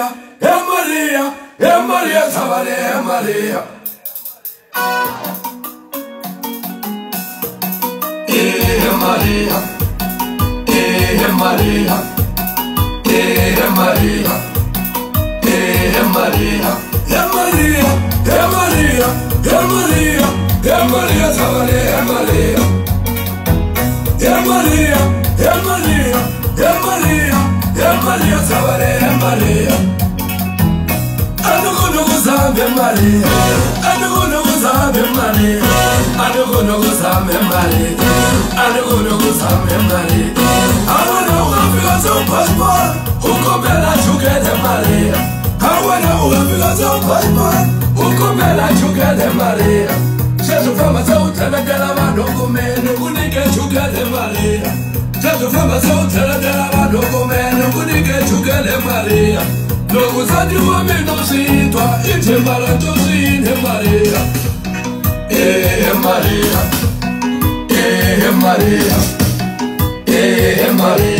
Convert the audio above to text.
Maria, é Maria, é Maria, Sabaré, é Maria. É Maria, é Maria, é Maria, é Maria, é Maria, é Maria, é Maria, é Maria, Sabaré, é Maria. É Maria, é Maria. maria tsavarera maria anukunukuzambe maria anukunukuzambe maria anukunukuzambe maria anukunukuzambe maria awana ukafika zopaipan ukumela jukele maria awana ukafika zopaipan ukumela jukele maria sezufamba seutemetela vanhu kumenu vazofamba sautaratara vadokomea nokunigechukele mariya nokusatiwa minosintwa itembaratosine mariya ehe mariya ehe mariya ehe mariya